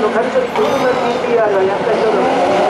のカルチャー・プローマン TPR は安田翔す。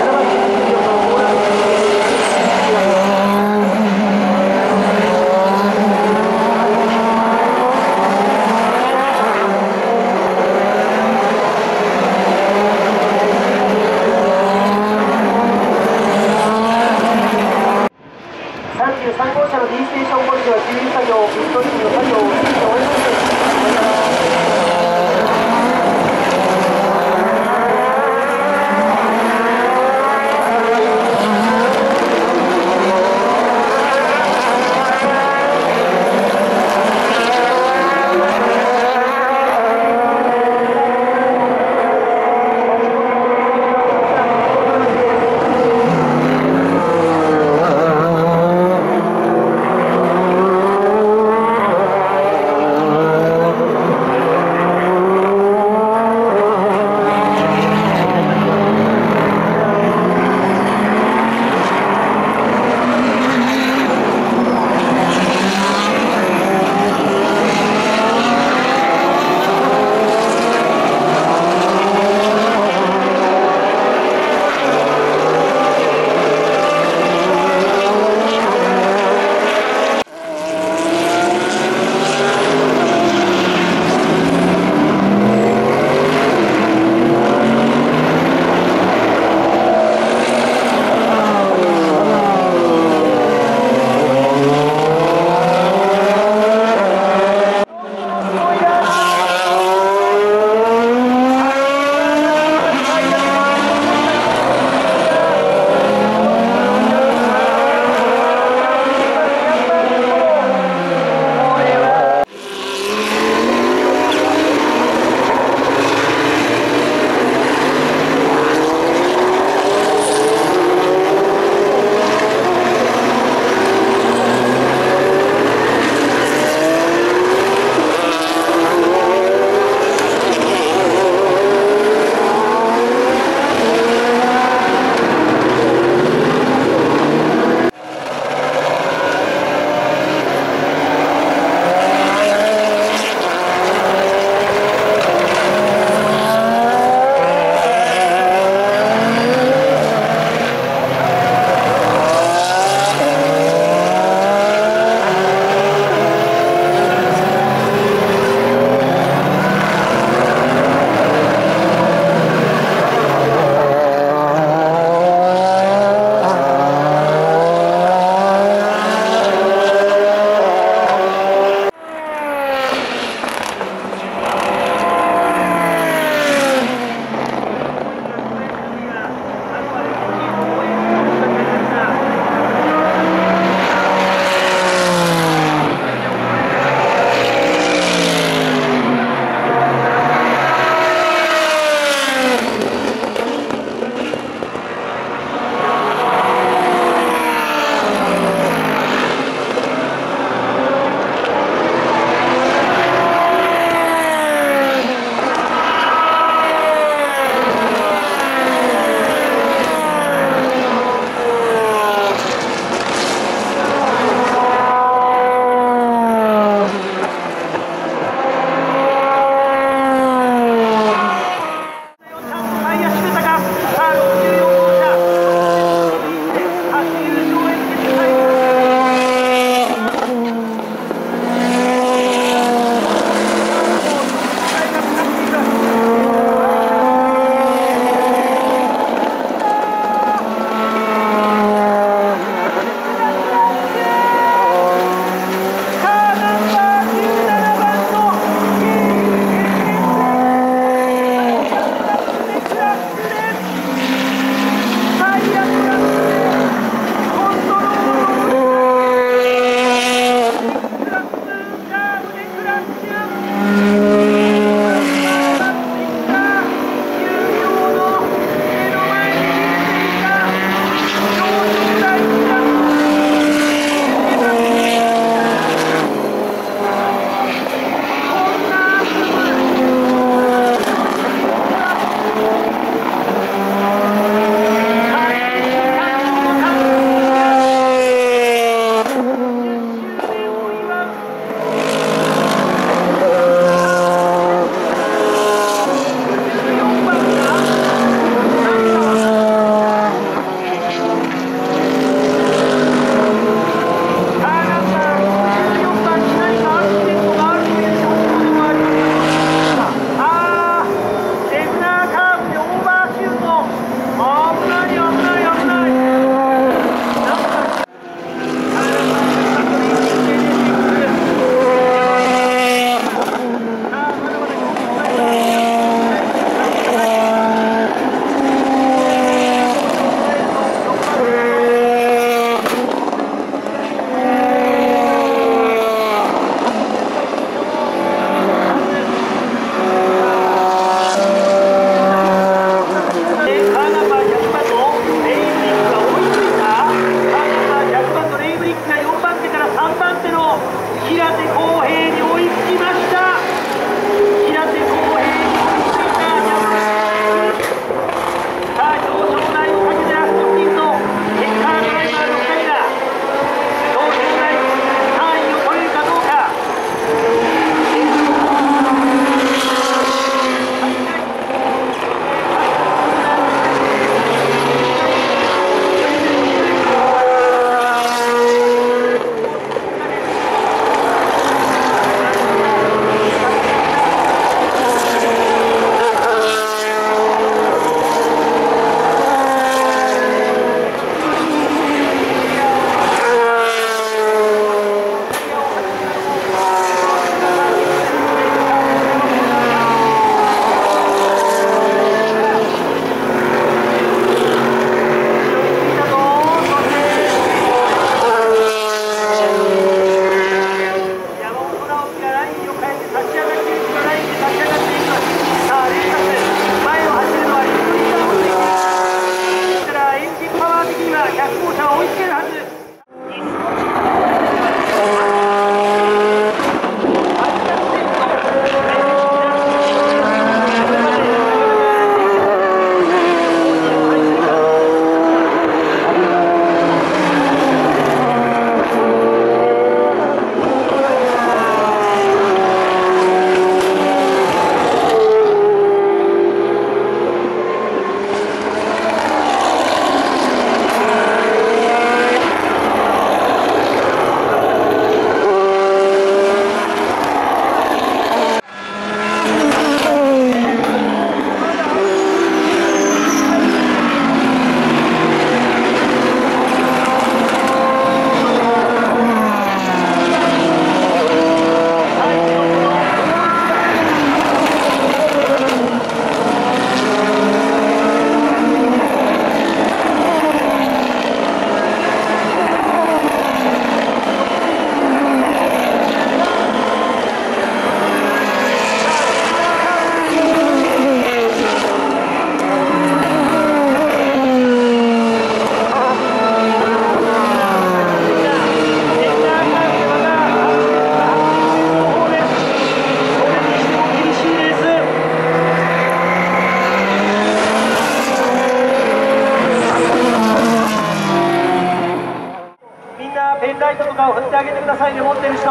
ってあげてくださいね持ってる人。い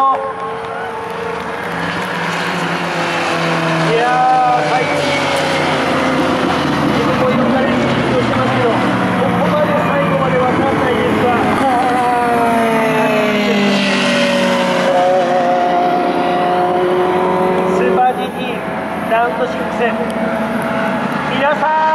やー最近自分もいろんなレシピをしてますけどここまで最後まで分かんないですが。スーパー GT ラウンド6皆さん